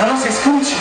Mas não escute.